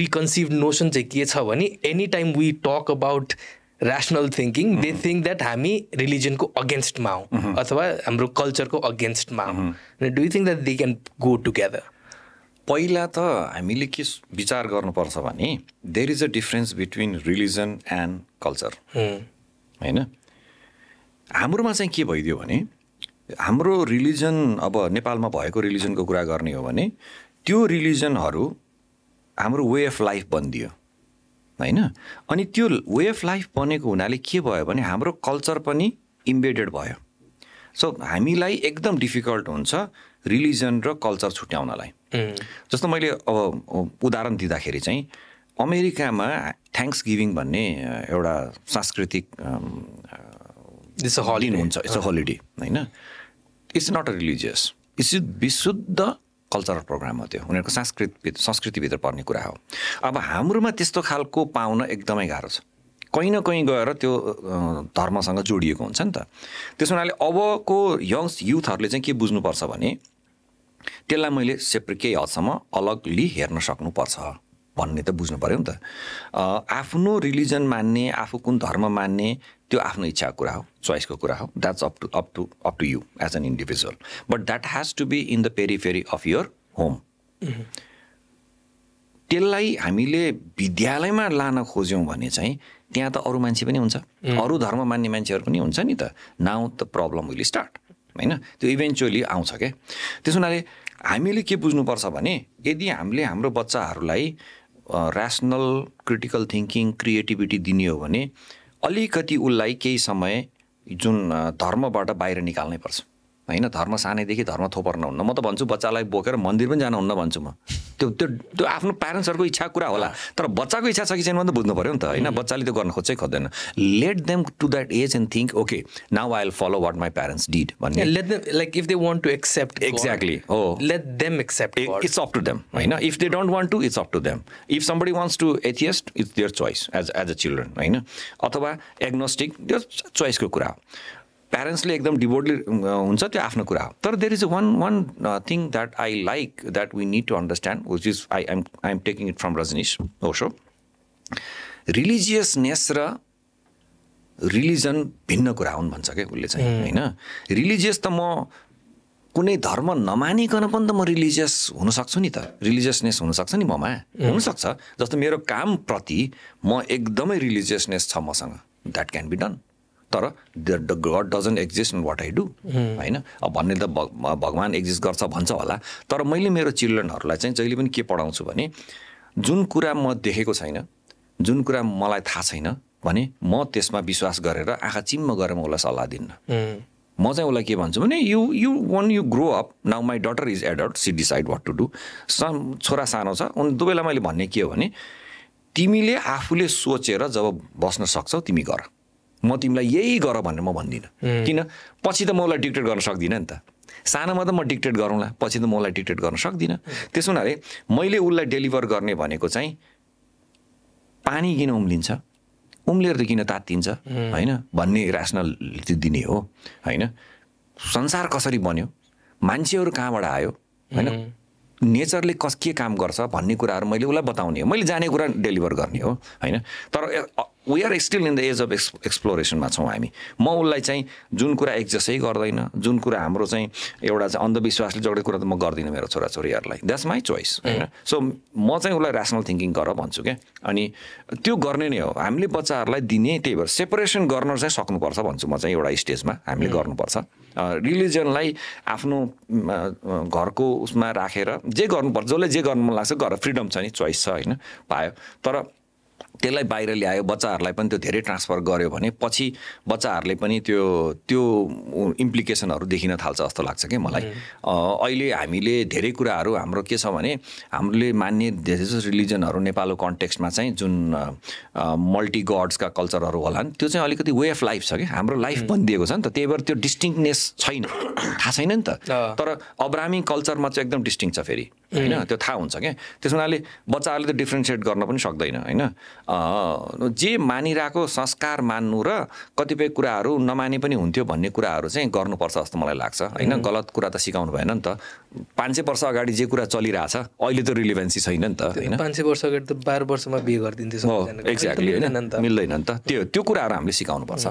Preconceived notion चाहिँ के छ भने any time we talk about rational thinking they think that हामी रिलिजनको अगेन्स्टमा हौँ अथवा हाम्रो कल्चरको अगेन्स्टमा हौँ। Do think that they can go together पहिला त हामीले के विचार गर्नुपर्छ भने there is a difference between religion and culture होइन? हाम्रोमा चाहिँ के भइदियो भने हाम्रो रिलिजन अब नेपालमा भएको रिलिजनको कुरा गर्ने हो भने त्यो रिलिजनहरू हाम्रो वे अफ लाइफ बनिदियो। होइन? अनि त्यो वे अफ लाइफ बनेको हुनाले के भयो भने हाम्रो कल्चर पनि इम्बेडेड भयो। सो हामीलाई एकदम डिफिकल्ट हुन्छ रिलिजन र कल्चर छुट्याउनलाई। जस्तो मैले अब उदाहरण दिँदाखेरि चाहिँ अमेरिकामा थ्याङ्क्स गिभिङ भन्ने एउटा सांस्कृतिक हलिडे हुन्छ। इट्स अ होलिडे होइन? It's not a religious it's विशुद्ध कल्चरल प्रोग्राम हो त्यो। उनीहरूको संस्कृति संस्कृतिभित्र पर्ने कुरा हो। अब हाम्रोमा त्यस्तो खालको पाउन एकदमै गाह्रो छ। कहीँ न कहीँ गएर त्यो धर्मसँग जोडिएको हुन्छ नि त। त्यस हुनाले अबको यङ्स युथहरूले चाहिँ के बुझ्नुपर्छ भने त्यसलाई मैले सेपरेट केही हदसम्म अलगली हेर्न सक्नुपर्छ। भन्ने त बुझ्नु पऱ्यो नि त। आफ्नो रिलिजन मान्ने आफू कुन धर्म मान्ने त्यो आफ्नो इच्छाको कुरा हो चोइसको कुरा हो। That's up to up to up to you as an individual but that has to be in the periphery of your home त्यसलाई हामीले विद्यालयमा लान खोज्यौँ भने चाहिँ त्यहाँ त अरू मान्छे पनि हुन्छ। अरू धर्म मान्ने मान्छेहरू पनि हुन्छ नि त। Now the problem will start होइन? त्यो इभेन्चुअली आउँछ क्या त्यस हुनाले हामीले के बुझ्नुपर्छ भने यदि हामीले हाम्रो बच्चाहरूलाई ऱ्यासनल क्रिटिकल थिङ्किङ क्रिएटिभिटी दिने हो भने अलिकति उसलाई केही समय जुन धर्मबाट बाहिर निकाल्नै पर्छ। होइन धर्म सानैदेखि धर्म थोपर्न हुन्न। म त भन्छु बच्चालाई बोकेर मन्दिर पनि जानुहुन्न भन्छु म। त्यो त्यो त्यो आफ्नो प्यारेन्ट्सहरूको इच्छा कुरा होला। तर बच्चाको इच्छा छ कि छैन त बुझ्नु पऱ्यो नि त। होइन बच्चाले त्यो गर्न खोज्छै खोज्दैन। Let them to that age and think okay now I will follow what my parents did भन्ने let them like if they want to accept exactly हो। Let them accept it's up to them होइन। If they don't want to it's up to them if somebody wants to atheist it's their choice as as a children होइन। अथवा agnostic त्यो चोइसको कुरा हो। प्यारेन्ट्सले एकदम डिभोटली हुन्छ त्यो आफ्नो कुरा हो। तर there is a one one thing that I like that we need to understand which is I am I am taking it from Rajneesh Osho religiousness र रिलिजन भिन्न कुरा हुन् भन्छ क्या उसले चाहिँ होइन? रिलिजियस त म कुनै धर्म नमानिकन पनि त म रिलिजियस हुनसक्छु नि त। रिलिजियसनेस हुनसक्छ नि ममा? हुनसक्छ। जस्तो मेरो कामप्रति म एकदमै रिलिजियसनेस छ मसँग। द्याट क्यान बी डन तर the god doesn't exist in what I do होइन अब भन्ने त भगवान् एक्जिस्ट गर्छ भन्छ होला। तर मैले मेरो चिल्ड्रेनहरूलाई चाहिँ जहिले पनि के पढाउँछु भने जुन कुरा म देखेको छैन जुन कुरा मलाई थाहा छैन भने म त्यसमा विश्वास गरेर आँखा चिम्म गरेर म उसलाई सल्लाह दिन्न। म चाहिँ उसलाई के भन्छु भने you you one you grow up now my daughter is adult she decide what to do छोरा सानो छ अनि दुवैलाई मैले भन्ने के हो भने तिमीले आफूले सोचेर जब बस्न सक्छौ तिमी गर। म तिमीलाई यही गर भनेर म भन्दिनँ। किन? पछि त म उसलाई डिक्टेट गर्न सक्दिनँ नि त। सानोमा त म डिक्टेट गरौँला पछि त म उसलाई डिक्टेट गर्न सक्दिनँ। त्यस हुनाले मैले उसलाई डेलिभर गर्ने भनेको चाहिँ पानी किन उम्लिन्छ? उम्लिएर त किन तात्तिन्छ? होइन? भन्ने ऱ्यासनलिटी दिने हो होइन? संसार कसरी बन्यो? मान्छेहरू कहाँबाट आयो? होइन? नेचरले कस के काम गर्छ भन्ने कुराहरू मैले उसलाई बताउने हो। मैले जाने कुरा डेलिभर गर्ने हो होइन? तर we are still in the age of ex एक्सप्लोरेसनमा छौँ हामी। म उसलाई चाहिँ जुन कुरा एक्जस्टै गर्दैन जुन कुरा हाम्रो चाहिँ एउटा चाहिँ अन्धविश्वासले जोडेको कुरा त म गर्दिनँ मेरो छोराछोरीहरूलाई। द्याट्स माई चोइस होइन? सो म चाहिँ उसलाई ऱ्यासनल थिङ्किङ गर भन्छु क्या? अनि त्यो गर्ने नै हो। हामीले बच्चाहरूलाई दिने त्यही भएर सेपरेसन गर्न चाहिँ सक्नुपर्छ भन्छु म चाहिँ एउटा स्टेजमा हामीले गर्नुपर्छ। रिलिजनलाई आफ्नो घरको उसमा राखेर जे गर्नुपर्छ जसले जे गर्नु मन लाग्छ गर फ्रिडम छ नि चोइस छ होइन पायो। तर त्यसलाई बाहिर ल्यायो बच्चाहरूलाई पनि त्यो धेरै ट्रान्सफर गर्यो भने पछि बच्चाहरूले पनि त्यो त्यो इम्प्लिकेसनहरू देखिन थाल्छ जस्तो लाग्छ कि मलाई। अहिले हामीले धेरै कुराहरू हाम्रो के छ भने हामीले मान्ने धेरै जस्तो रिलिजनहरू नेपालको कन्टेक्स्टमा चाहिँ जुन मल्टी गड्सका कल्चरहरू होला नि त्यो चाहिँ अलिकति वे अफ लाइफ छ कि। हाम्रो लाइफ बनिदिएको छ नि त त्यही भएर त्यो डिस्टिङनेस छैन। थाहा छैन नि त। तर अब्रामी कल्चरमा चाहिँ एकदम डिस्टिङ छ फेरि। होइन त्यो थाहा हुन्छ क्या त्यस हुनाले बच्चाहरूले त डिफ्रेन्सिएट गर्न पनि सक्दैन होइन। जे मानिरहेको संस्कार मान्नु र कतिपय कुराहरू नमाने पनि हुन्थ्यो भन्ने कुराहरू चाहिँ गर्नुपर्छ जस्तो मलाई लाग्छ। होइन गलत कुरा त सिकाउनु भएन नि त। पाँच सय वर्ष अगाडि जे कुरा चलिरहेछ अहिले त रिलिभेन्सी छैन नि त होइन? पाँच सय वर्ष अगाडि त बाह्र वर्षमा बिहे गरिदिन्थ्यो एक्ज्याक्टली होइन? मिल्दैन नि त। त्यो त्यो कुराहरू हामीले सिकाउनुपर्छ।